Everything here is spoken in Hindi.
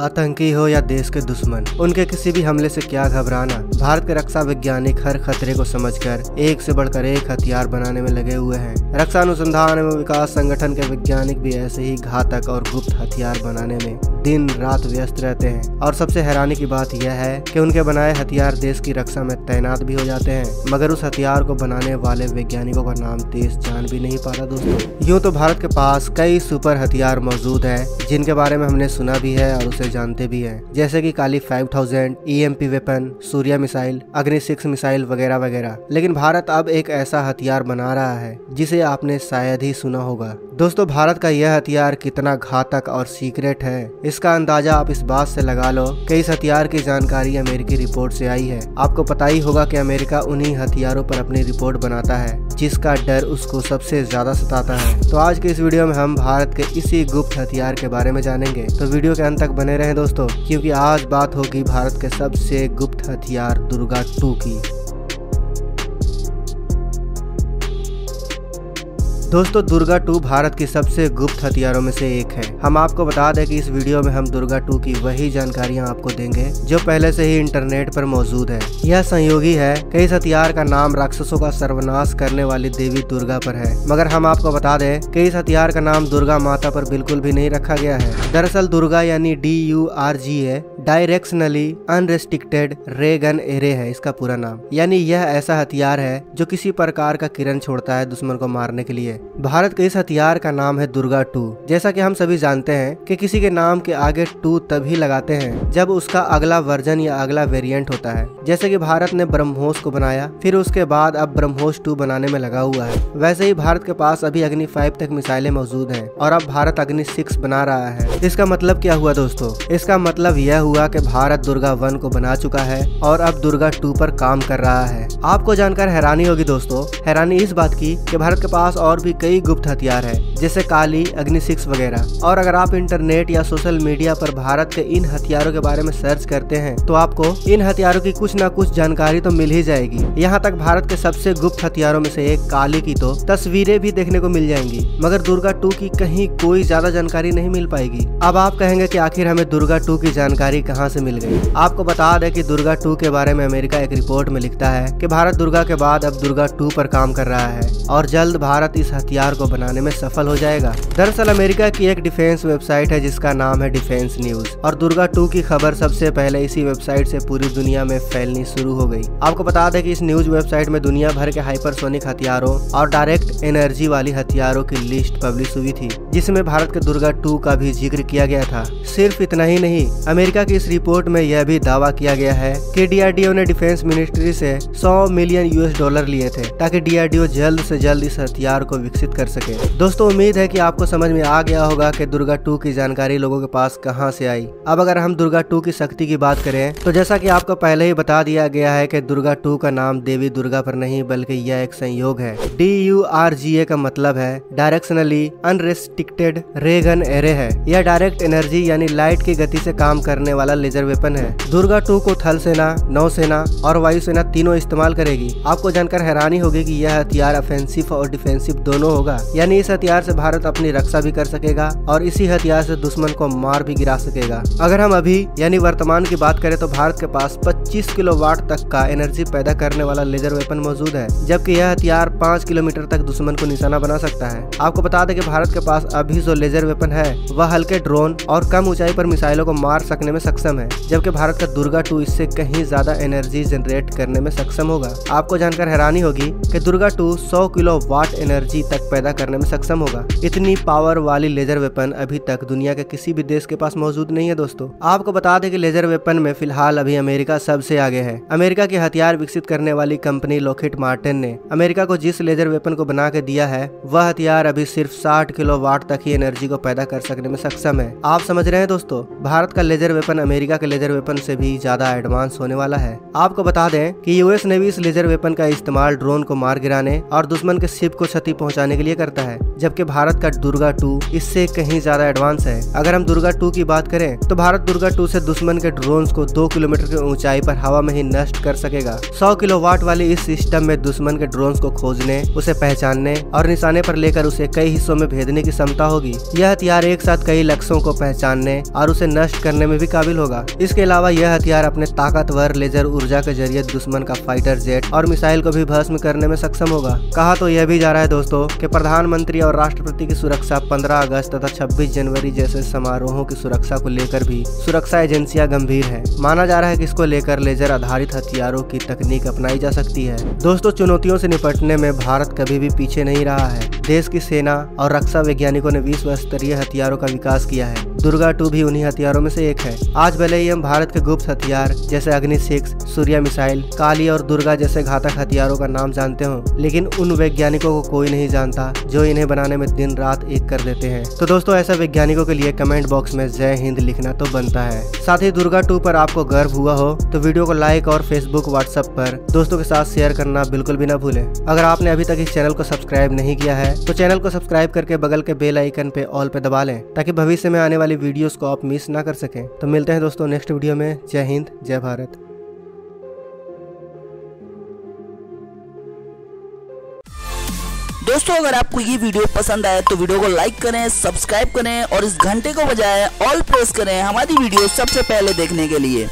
आतंकी हो या देश के दुश्मन, उनके किसी भी हमले से क्या घबराना? भारत के रक्षा वैज्ञानिक हर खतरे को समझकर एक से बढ़कर एक हथियार बनाने में लगे हुए हैं। रक्षा अनुसंधान एवं विकास संगठन के वैज्ञानिक भी ऐसे ही घातक और गुप्त हथियार बनाने में दिन रात व्यस्त रहते हैं। और सबसे हैरानी की बात यह है कि उनके बनाए हथियार देश की रक्षा में तैनात भी हो जाते हैं। मगर उस हथियार को बनाने वाले वैज्ञानिकों का नाम देश जान भी नहीं पाता दोस्तों। यूँ तो भारत के पास कई सुपर हथियार मौजूद है, जिनके बारे में हमने सुना भी है और उसे जानते भी हैं। जैसे कि Kali 5000 thousand weapon Surya missile Agni six missile वगैरह वगैरह। लेकिन भारत अब एक ऐसा हथियार बना रहा है, जिसे आपने शायद ही सुना होगा। दोस्तों, भारत का यह हथियार कितना घातक और सीक्रेट है, इसका अंदाज़ा आप इस बात से लगा लो कि इस हथियार की जानकारी अमेरिकी रिपोर्ट से आई है। आपको पता ही होगा कि अमेरिका उन्हीं हथियारों पर अपनी रिपोर्ट बनाता है। जिसका डर उसको सबसे ज़्यादा सताता है। तो आज के इस वीडियो में हम भारत के इसी गुप्त हथियार के बारे में जानेंगे। तो वीडियो के अंत तक बने रहे दोस्तों, क्यूँकी आज बात होगी भारत के सबसे गुप्त हथियार दुर्गा टू की। दोस्तों, दुर्गा टू भारत की सबसे गुप्त हथियारों में से एक है। हम आपको बता दें कि इस वीडियो में हम दुर्गा टू की वही जानकारियाँ आपको देंगे, जो पहले से ही इंटरनेट पर मौजूद है। यह संयोगी है कि इस हथियार का नाम राक्षसों का सर्वनाश करने वाली देवी दुर्गा पर है। मगर हम आपको बता दें कि इस हथियार का नाम दुर्गा माता पर बिल्कुल भी नहीं रखा गया है। दरअसल दुर्गा यानी डी यू आर जी है directionally unrestricted ray gun array है, इसका पूरा नाम। यानी यह ऐसा हथियार है जो किसी प्रकार का किरण छोड़ता है दुश्मन को मारने के लिए। भारत के इस हथियार का नाम है दुर्गा टू। जैसा कि हम सभी जानते हैं कि किसी के नाम के आगे टू तभी लगाते हैं जब उसका अगला वर्जन या अगला वेरिएंट होता है। जैसे कि भारत ने ब्रह्मोस को बनाया, फिर उसके बाद अब ब्रह्मोस टू बनाने में लगा हुआ है। वैसे ही भारत के पास अभी अग्नि फाइव तक मिसाइलें मौजूद हैं और अब भारत अग्नि सिक्स बना रहा है। इसका मतलब क्या हुआ दोस्तों? इसका मतलब यह हुआ कि भारत दुर्गा वन को बना चुका है और अब दुर्गा टू पर काम कर रहा है। आपको जानकर हैरानी होगी दोस्तों, हैरानी इस बात की कि भारत के पास और भी कई गुप्त हथियार है, जैसे काली, अग्नि सिक्स वगैरह। और अगर आप इंटरनेट या सोशल मीडिया पर भारत के इन हथियारों के बारे में सर्च करते हैं तो आपको इन हथियारों की कुछ न कुछ जानकारी तो मिल ही जाएगी। यहाँ तक भारत के सबसे गुप्त हथियारों में से एक काली की तो तस्वीरें भी देखने को मिल जाएँगी, मगर दुर्गा टू की कहीं कोई ज़्यादा जानकारी नहीं मिल पाएगी। अब आप कहेंगे की आखिर हमें दुर्गा टू की जानकारी कहाँ से मिल गई? आपको बता दें कि दुर्गा टू के बारे में अमेरिका एक रिपोर्ट में लिखता है कि भारत दुर्गा के बाद अब दुर्गा टू पर काम कर रहा है और जल्द भारत इस हथियार को बनाने में सफल हो जाएगा। दरअसल अमेरिका की एक डिफेंस वेबसाइट है जिसका नाम है डिफेंस न्यूज़ और दुर्गा टू की खबर सबसे पहले इसी वेबसाइट से पूरी दुनिया में फैलनी शुरू हो गई। आपको बता दें कि इस न्यूज़ वेबसाइट में दुनिया भर के हाइपरसोनिक हथियारों और डायरेक्ट एनर्जी वाली हथियारों की लिस्ट पब्लिश हुई थी, जिसमें भारत के दुर्गा टू का भी ज़िक्र किया गया था। सिर्फ़ इतना ही नहीं, अमेरिका की इस रिपोर्ट में यह भी दावा किया गया है कि डीआरडीओ ने डिफेंस मिनिस्ट्री से 100 मिलियन यूएस डॉलर लिए थे ताकि डीआरडीओ जल्द से जल्द इस हथियार को विकसित कर सके। दोस्तों, उम्मीद है कि आपको समझ में आ गया होगा कि दुर्गा टू की जानकारी लोगों के पास कहाँ से आई। अब अगर हम दुर्गा टू की शक्ति की बात करें तो जैसा की आपको पहले ही बता दिया गया है की दुर्गा टू का नाम देवी दुर्गा पर नहीं, बल्कि यह एक संयोग है। D U R G A का मतलब है डायरेक्शनली अनरेस्ट्रिक्टेड रेगन एरे है। यह डायरेक्ट एनर्जी यानी लाइट की गति से काम करने वाला लेजर वेपन है। दुर्गा टू को थल सेना नौसेना और वायुसेना तीनों इस्तेमाल करेगी। आपको जानकर हैरानी होगी कि यह हथियार ऑफेंसिव और डिफेंसिव दोनों होगा। यानी इस हथियार से भारत अपनी रक्षा भी कर सकेगा और इसी हथियार से दुश्मन को मार भी गिरा सकेगा। अगर हम अभी, यानी वर्तमान की बात करें तो भारत के पास 25 किलो वाट तक का एनर्जी पैदा करने वाला लेजर वेपन मौजूद है, जबकि यह हथियार 5 किलोमीटर तक दुश्मन को निशाना बना सकता है। आपको बता दें कि भारत के पास अभी जो लेजर वेपन है, वह हल्के ड्रोन और कम ऊंचाई पर मिसाइलों को मार सकने में सक्षम है, जबकि भारत का दुर्गा टू इससे कहीं ज़्यादा एनर्जी जनरेट करने में सक्षम होगा। आपको जानकर हैरानी होगी कि Durga two 100 kilo watt energy तक पैदा करने में सक्षम होगा। इतनी पावर वाली लेजर वेपन अभी तक दुनिया के किसी भी देश के पास मौजूद नहीं है दोस्तों। आपको बता दें कि लेजर वेपन में फ़िलहाल अभी अमेरिका सबसे आगे है। अमेरिका के हथियार विकसित करने वाली कंपनी लोखिट मार्टिन ने अमेरिका को जिस लेजर वेपन को बना के दिया है, वह हथियार अभी सिर्फ़ साठ किलो वाट तक ही एनर्जी को पैदा कर सकने में सक्षम है। आप समझ रहे हैं दोस्तों, भारत का लेजर वेपन वेपन अमेरिका के लेजर वेपन से भी ज़्यादा एडवांस होने वाला है। आपको बता दें कि यूएस नेवी इस लेजर वेपन का इस्तेमाल ड्रोन को मार गिराने और दुश्मन के शिप को क्षति पहुँचाने के लिए करता है, जबकि भारत का दुर्गा टू इससे कहीं ज़्यादा एडवांस है। अगर हम दुर्गा टू की बात करें तो भारत दुर्गा टू से दुश्मन के ड्रोन को दो किलोमीटर की ऊंचाई पर हवा में ही नष्ट कर सकेगा। सौ किलो वाट वाली इस सिस्टम में दुश्मन के ड्रोन को खोजने, उसे पहचानने और निशाने पर लेकर उसे कई हिस्सों में भेजने की क्षमता होगी। यह हथियार एक साथ कई लक्ष्यों को पहचानने और उसे नष्ट करने में भी काबिल होगा। इसके अलावा यह हथियार अपने ताकतवर लेजर ऊर्जा के ज़रिए दुश्मन का फाइटर जेट और मिसाइल को भी भस्म करने में सक्षम होगा। कहा तो यह भी जा रहा है दोस्तों कि प्रधानमंत्री और राष्ट्रपति की सुरक्षा 15 अगस्त तथा 26 जनवरी जैसे समारोहों की सुरक्षा को लेकर भी सुरक्षा एजेंसियाँ गंभीर है। माना जा रहा है कि इसको लेकर लेजर आधारित हथियारों की तकनीक अपनाई जा सकती है। दोस्तों, चुनौतियों से निपटने में भारत कभी भी पीछे नहीं रहा है। देश की सेना और रक्षा वैज्ञानिकों ने विश्व स्तरीय हथियारों का विकास किया है। दुर्गा टू भी उन्हीं हथियारों में से एक है। आज भले ही हम भारत के गुप्त हथियार जैसे अग्नि सिक्स, सूर्य मिसाइल, काली और दुर्गा जैसे घातक हथियारों का नाम जानते हो, लेकिन उन वैज्ञानिकों को कोई नहीं जानता जो इन्हें बनाने में दिन रात एक कर देते हैं। तो दोस्तों, ऐसे वैज्ञानिकों के लिए कमेंट बॉक्स में जय हिंद लिखना तो बनता है। साथ ही दुर्गा टू पर आपको गर्व हुआ हो तो वीडियो को लाइक और फेसबुक, व्हाट्सएप पर दोस्तों के साथ शेयर करना बिल्कुल भी ना भूलें। अगर आपने अभी तक इस चैनल को सब्सक्राइब नहीं किया है तो चैनल को सब्सक्राइब करके बगल के बेल आइकन पे ऑल पे दबा लें, ताकि भविष्य में आने वाली वीडियोस को आप मिस ना कर सकें। तो मिलते हैं दोस्तों नेक्स्ट वीडियो में। जय हिंद, जय भारत। दोस्तों, अगर आपको ये वीडियो पसंद आए तो वीडियो को लाइक करें, सब्सक्राइब करें और इस घंटे को बजाय ऑल प्रेस करें हमारी वीडियो सबसे पहले देखने के लिए।